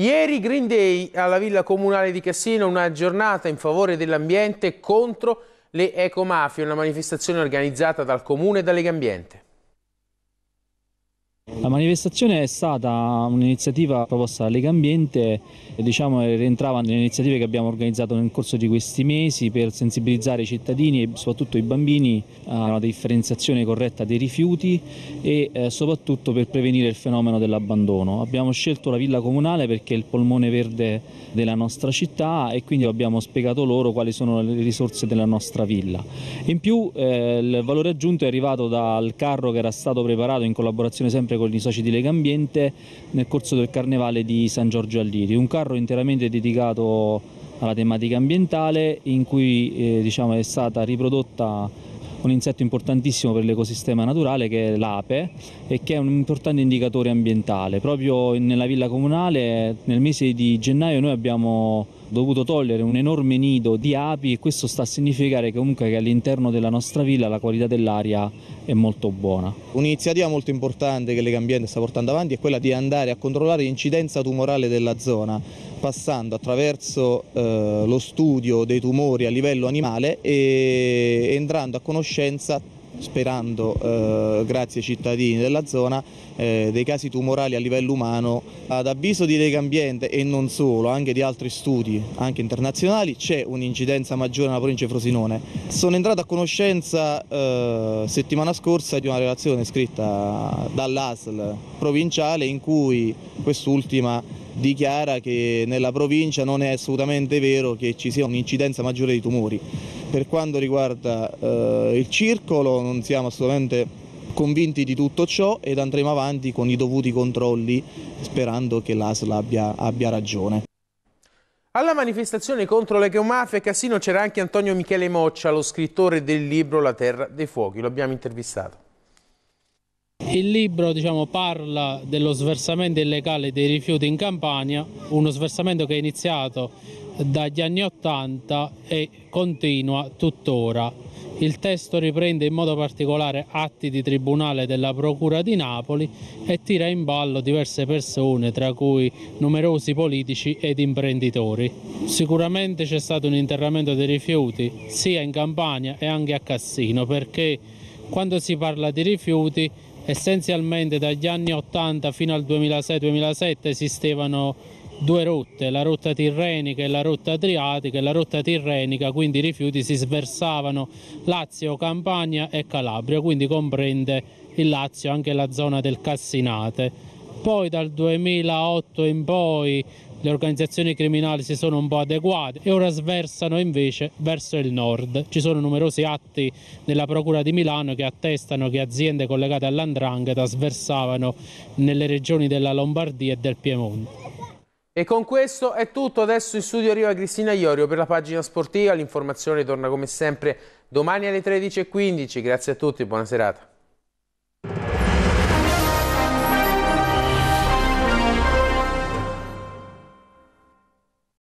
Ieri Green Day alla Villa Comunale di Cassino, una giornata in favore dell'ambiente contro le ecomafie, una manifestazione organizzata dal Comune e da Legambiente. La manifestazione è stata un'iniziativa proposta da Lega Ambiente diciamo, rientrava nelle iniziative che abbiamo organizzato nel corso di questi mesi per sensibilizzare i cittadini e soprattutto i bambini alla differenziazione corretta dei rifiuti e eh, soprattutto per prevenire il fenomeno dell'abbandono. Abbiamo scelto la villa comunale perché è il polmone verde della nostra città e quindi abbiamo spiegato loro quali sono le risorse della nostra villa. In più eh, il valore aggiunto è arrivato dal carro che era stato preparato in collaborazione sempre con i soci di Lega Ambiente nel corso del Carnevale di San Giorgio Alliri, un carro interamente dedicato alla tematica ambientale in cui eh, diciamo, è stata riprodotta un insetto importantissimo per l'ecosistema naturale che è l'ape e che è un importante indicatore ambientale. Proprio nella villa comunale nel mese di gennaio noi abbiamo dovuto togliere un enorme nido di api e questo sta a significare comunque che all'interno della nostra villa la qualità dell'aria è molto buona. Un'iniziativa molto importante che Legambiente sta portando avanti è quella di andare a controllare l'incidenza tumorale della zona passando attraverso eh, lo studio dei tumori a livello animale e entrando a conoscenza sperando, eh, grazie ai cittadini della zona, eh, dei casi tumorali a livello umano. Ad avviso di Lega Ambiente e non solo, anche di altri studi, anche internazionali, c'è un'incidenza maggiore nella provincia di Frosinone. Sono entrato a conoscenza eh, settimana scorsa di una relazione scritta dall'ASL provinciale in cui quest'ultima dichiara che nella provincia non è assolutamente vero che ci sia un'incidenza maggiore di tumori. Per quanto riguarda eh, il circolo non siamo assolutamente convinti di tutto ciò ed andremo avanti con i dovuti controlli sperando che l'ASL abbia, abbia ragione. Alla manifestazione contro le ecomafie a Cassino c'era anche Antonio Michele Moccia, lo scrittore del libro La Terra dei Fuochi, lo abbiamo intervistato. Il libro diciamo, parla dello sversamento illegale dei rifiuti in Campania, uno sversamento che è iniziato dagli anni Ottanta e continua tuttora. Il testo riprende in modo particolare atti di tribunale della Procura di Napoli e tira in ballo diverse persone, tra cui numerosi politici ed imprenditori. Sicuramente c'è stato un interramento dei rifiuti sia in Campania e anche a Cassino perché quando si parla di rifiuti essenzialmente dagli anni 80 fino al 2006-2007 esistevano due rotte, la rotta tirrenica e la rotta adriatica e la rotta tirrenica, quindi i rifiuti si sversavano Lazio, Campania e Calabria, quindi comprende il Lazio anche la zona del Cassinate. Poi dal 2008 in poi le organizzazioni criminali si sono un po' adeguate e ora sversano invece verso il nord. Ci sono numerosi atti della Procura di Milano che attestano che aziende collegate all'Andrangheta sversavano nelle regioni della Lombardia e del Piemonte. E con questo è tutto, adesso in studio arriva Cristina Iorio per la pagina sportiva, l'informazione torna come sempre domani alle 13.15, grazie a tutti, buona serata.